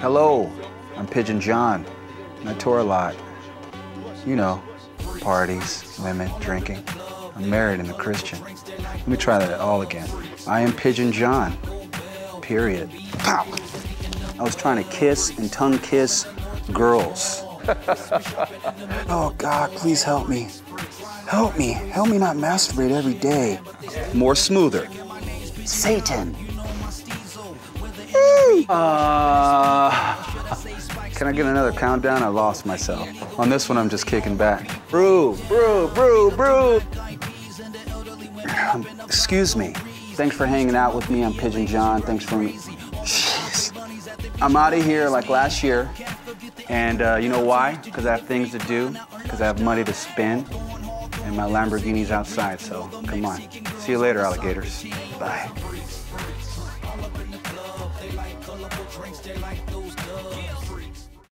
Hello, I'm Pigeon John, and I tour a lot. You know, parties, women, drinking. I'm married and a Christian. Let me try that all again. I am Pigeon John. Period. Pow! I was trying to kiss and tongue kiss girls. oh God, please help me. Help me. Help me not masturbate every day. More smoother. Satan. Uh, can I get another countdown? I lost myself. On this one, I'm just kicking back. Brew, brew, brew, brew. Um, excuse me. Thanks for hanging out with me. I'm Pigeon John. Thanks for me. Jeez. I'm out of here like last year. And uh, you know why? Because I have things to do, because I have money to spend, and my Lamborghini's outside, so come on. See you later, alligators. Bye.